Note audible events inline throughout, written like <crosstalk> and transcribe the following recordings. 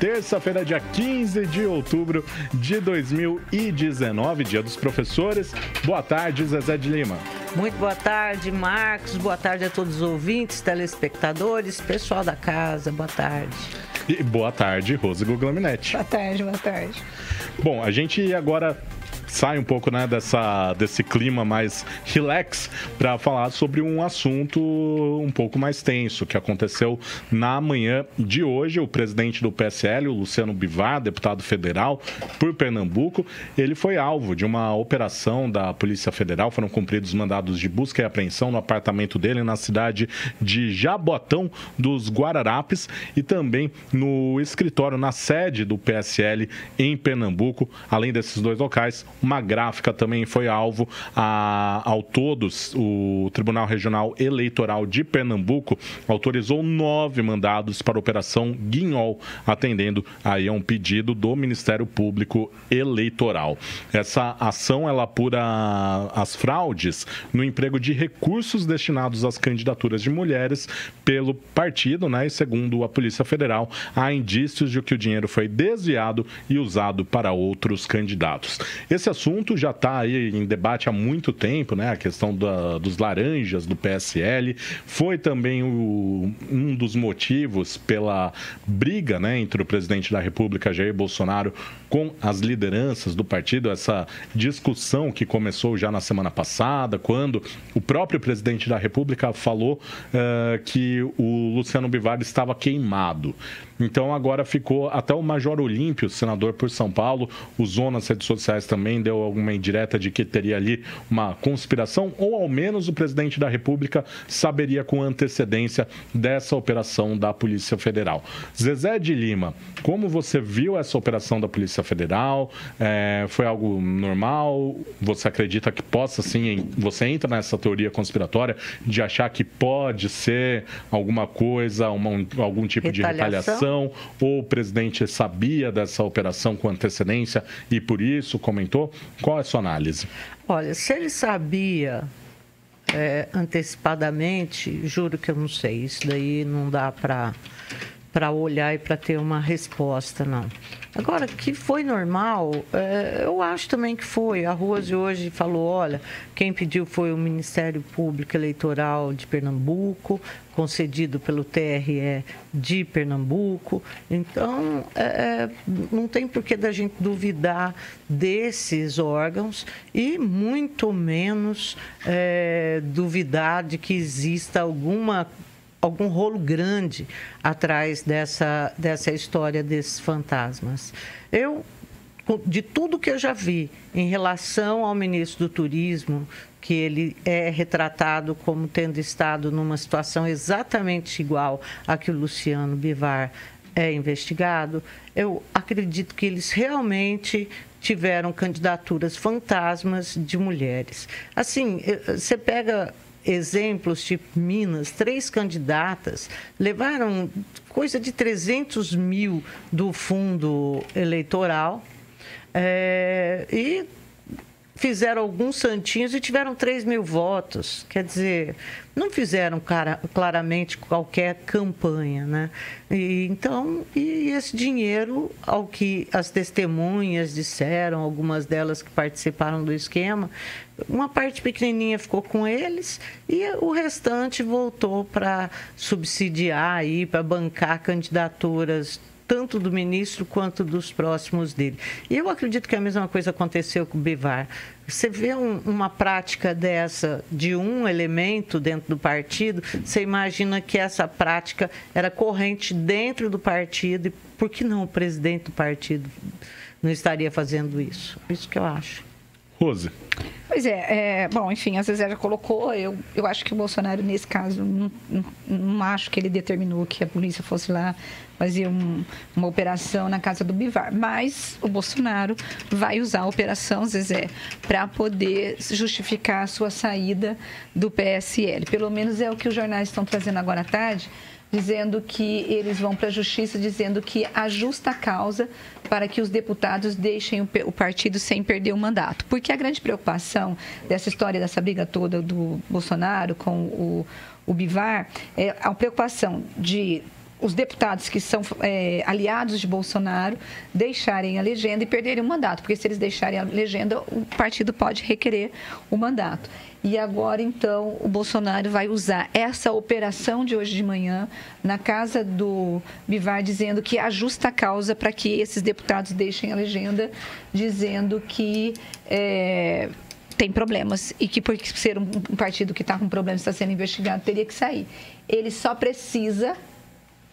terça-feira, dia 15 de outubro de 2019, dia dos professores. Boa tarde, Zezé de Lima. Muito boa tarde, Marcos. Boa tarde a todos os ouvintes, telespectadores, pessoal da casa. Boa tarde. E boa tarde, Rose Guglielminetti. Boa tarde, boa tarde. Bom, a gente agora sai um pouco né, dessa, desse clima mais relax para falar sobre um assunto um pouco mais tenso que aconteceu na manhã de hoje. O presidente do PSL, o Luciano Bivar, deputado federal por Pernambuco, ele foi alvo de uma operação da Polícia Federal. Foram cumpridos mandados de busca e apreensão no apartamento dele na cidade de Jabotão dos Guararapes e também no escritório, na sede do PSL em Pernambuco. Além desses dois locais, uma gráfica também foi alvo a, ao todos. O Tribunal Regional Eleitoral de Pernambuco autorizou nove mandados para a Operação Guinhol, atendendo aí a um pedido do Ministério Público Eleitoral. Essa ação ela apura as fraudes no emprego de recursos destinados às candidaturas de mulheres pelo partido, né? E segundo a Polícia Federal, há indícios de que o dinheiro foi desviado e usado para outros candidatos. Esse assunto já está aí em debate há muito tempo, né? A questão da, dos laranjas do PSL. Foi também o, um dos motivos pela briga né, entre o presidente da República, Jair Bolsonaro, com as lideranças do partido, essa discussão que começou já na semana passada, quando o próprio presidente da República falou uh, que o Luciano Bivar estava queimado. Então agora ficou até o Major Olímpio, senador por São Paulo, usou nas redes sociais também, deu alguma indireta de que teria ali uma conspiração, ou ao menos o presidente da República saberia com antecedência dessa operação da Polícia Federal. Zezé de Lima, como você viu essa operação da Polícia Federal? É, foi algo normal? Você acredita que possa sim? Você entra nessa teoria conspiratória de achar que pode ser alguma coisa, uma, algum tipo de retaliação? ou o presidente sabia dessa operação com antecedência e por isso comentou? Qual é a sua análise? Olha, se ele sabia é, antecipadamente, juro que eu não sei. Isso daí não dá para para olhar e para ter uma resposta, não. Agora, que foi normal, é, eu acho também que foi. A Rose hoje falou: olha, quem pediu foi o Ministério Público Eleitoral de Pernambuco, concedido pelo TRE de Pernambuco. Então, é, é, não tem por que da gente duvidar desses órgãos e muito menos é, duvidar de que exista alguma algum rolo grande atrás dessa, dessa história desses fantasmas. Eu, de tudo que eu já vi em relação ao ministro do Turismo, que ele é retratado como tendo estado numa situação exatamente igual a que o Luciano Bivar é investigado, eu acredito que eles realmente tiveram candidaturas fantasmas de mulheres. Assim, você pega exemplos tipo Minas, três candidatas levaram coisa de 300 mil do fundo eleitoral é, e fizeram alguns santinhos e tiveram 3 mil votos. Quer dizer, não fizeram cara, claramente qualquer campanha, né? E, então, e esse dinheiro, ao que as testemunhas disseram, algumas delas que participaram do esquema, uma parte pequenininha ficou com eles e o restante voltou para subsidiar para bancar candidaturas tanto do ministro quanto dos próximos dele. E eu acredito que a mesma coisa aconteceu com o Bivar. Você vê um, uma prática dessa de um elemento dentro do partido, você imagina que essa prática era corrente dentro do partido e por que não o presidente do partido não estaria fazendo isso? Isso que eu acho. Rose. Pois é, é, bom, enfim, às vezes ela colocou, eu, eu acho que o Bolsonaro, nesse caso, não, não, não acho que ele determinou que a polícia fosse lá fazer um, uma operação na casa do Bivar, mas o Bolsonaro vai usar a operação, Zezé, para poder justificar a sua saída do PSL. Pelo menos é o que os jornais estão trazendo agora à tarde, dizendo que eles vão para a justiça, dizendo que há justa causa para que os deputados deixem o partido sem perder o mandato. Porque a grande preocupação dessa história, dessa briga toda do Bolsonaro com o, o Bivar, é a preocupação de os deputados que são é, aliados de Bolsonaro deixarem a legenda e perderem o mandato, porque se eles deixarem a legenda, o partido pode requerer o mandato. E agora, então, o Bolsonaro vai usar essa operação de hoje de manhã na casa do Bivar, dizendo que há justa causa para que esses deputados deixem a legenda, dizendo que. É, tem problemas e que por ser um partido que está com problemas está sendo investigado teria que sair. Ele só precisa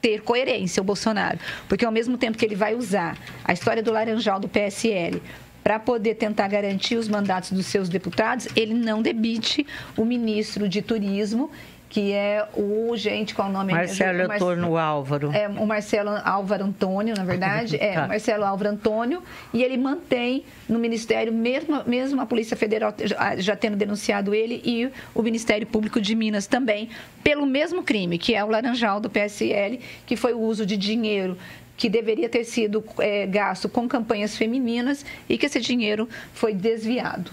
ter coerência, o Bolsonaro, porque ao mesmo tempo que ele vai usar a história do Laranjal do PSL para poder tentar garantir os mandatos dos seus deputados, ele não debite o ministro de Turismo que é o gente qual é o nome Marcelo é Marcelo Álvaro é o Marcelo Álvaro Antônio na verdade <laughs> é o tá. Marcelo Álvaro Antônio e ele mantém no Ministério mesmo mesmo a Polícia Federal já tendo denunciado ele e o Ministério Público de Minas também pelo mesmo crime que é o laranjal do PSL que foi o uso de dinheiro que deveria ter sido é, gasto com campanhas femininas e que esse dinheiro foi desviado.